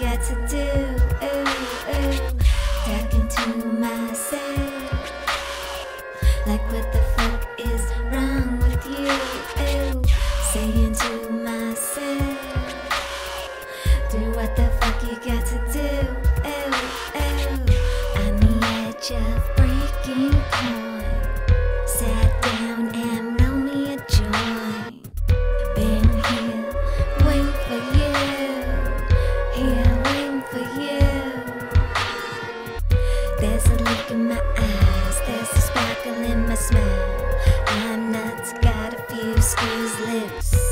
got to do. Ooh, ooh. Talking to myself, like what the I'm nuts got a few screws loose.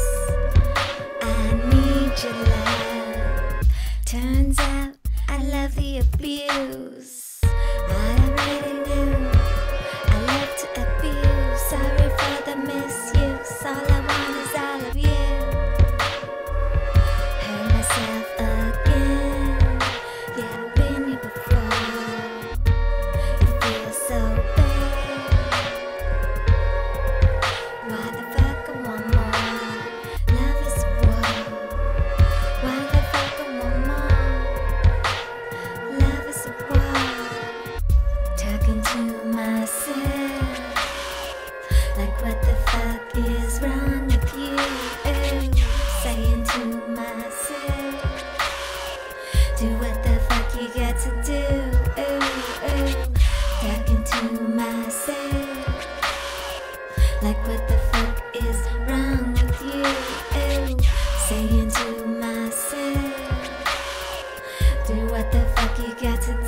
what the fuck you got to do.